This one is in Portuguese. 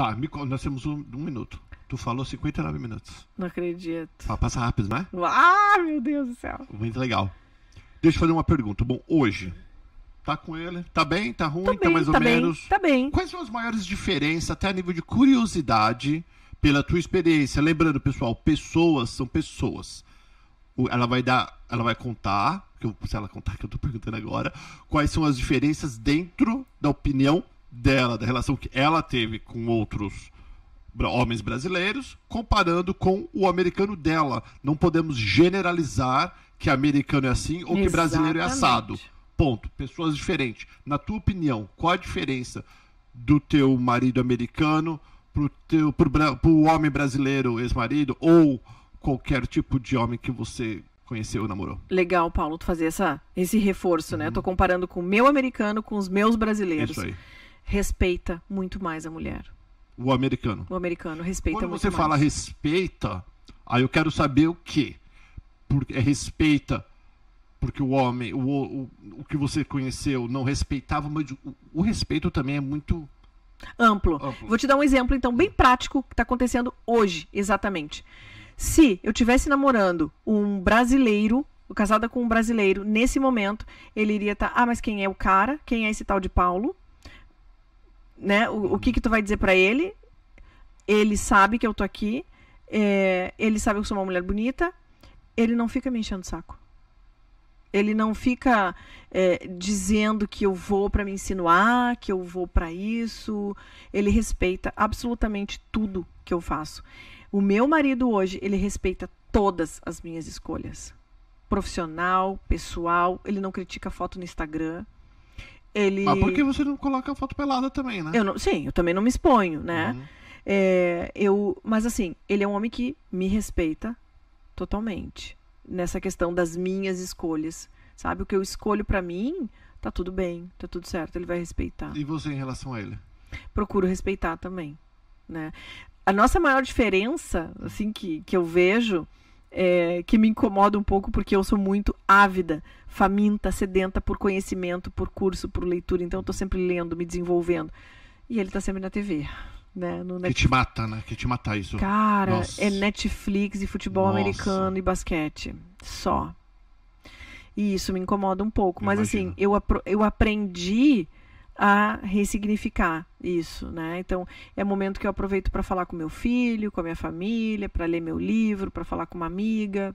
Tá, me nós temos um, um minuto. Tu falou 59 minutos. Não acredito. Fa- Passa rápido, né? Ah, meu Deus do céu. Muito legal. Deixa eu fazer uma pergunta. Bom, hoje, tá com ele? Tá bem? Tá ruim? Tá Tá, bem, mais ou tá bem, menos? tá bem. Quais são as maiores diferenças, até a nível de curiosidade, pela tua experiência? Lembrando, pessoal, pessoas são pessoas. Ela vai dar, ela vai contar, que eu- se ela contar que eu tô perguntando agora, quais são as diferenças dentro da opinião dela, da relação que ela teve com outros homens brasileiros, comparando com o americano dela. Não podemos generalizar que americano é assim ou que brasileiro é assado. Exatamente. Ponto. Pessoas diferentes. Na tua opinião, qual a diferença do teu marido americano pro teu pro, pro homem brasileiro ex-marido ou qualquer tipo de homem que você conheceu ou namorou? Legal, Paulo, tu fazer essa, esse reforço, né? Eu tô comparando com o meu americano com os meus brasileiros. Isso aí. Respeita muito mais a mulher. O americano. O americano respeita Quando muito você mais. fala respeita, aí eu quero saber o quê? Porque é respeita porque o homem, o, o, o que você conheceu não respeitava, mas o, o respeito também é muito Amplo. Amplo. Vou te dar um exemplo, então, bem prático que está acontecendo hoje, exatamente. Se eu tivesse namorando um brasileiro, casada com um brasileiro, nesse momento, ele iria estar. ah, mas quem é o cara? Quem é esse tal de Paulo? Né? O, o que que tu vai dizer para ele? Ele sabe que eu tô aqui. é, ele sabe que eu sou uma mulher bonita. Ele não fica me enchendo o saco. Ele não fica é, dizendo que eu vou para me insinuar, que eu vou para isso. Ele respeita absolutamente tudo que eu faço. O meu marido hoje, ele respeita todas as minhas escolhas. Profissional, pessoal, ele não critica foto no Instagram. Ele Mas por que você não coloca a foto pelada também, né? eu não, sim, eu também não me exponho, né? Uhum. É, eu, mas assim, ele é um homem que me respeita totalmente nessa questão das minhas escolhas, sabe? O que eu escolho pra mim, tá tudo bem, tá tudo certo, ele vai respeitar. E você em relação a ele? Procuro respeitar também, né? A nossa maior diferença, assim, que, que eu vejo, é, que me incomoda um pouco porque eu sou muito ávida, faminta, sedenta por conhecimento, por curso, por leitura, então eu tô sempre lendo, me desenvolvendo. E ele tá sempre na TV, né? No Que te mata, né? Que te mata isso. Cara, Nossa. é Netflix e futebol Nossa. americano e basquete. Só. E isso me incomoda um pouco. Eu Mas imagino. assim, eu, eu aprendi a ressignificar isso, né? Então, é momento que eu aproveito para falar com meu filho, com a minha família, para ler meu livro, para falar com uma amiga.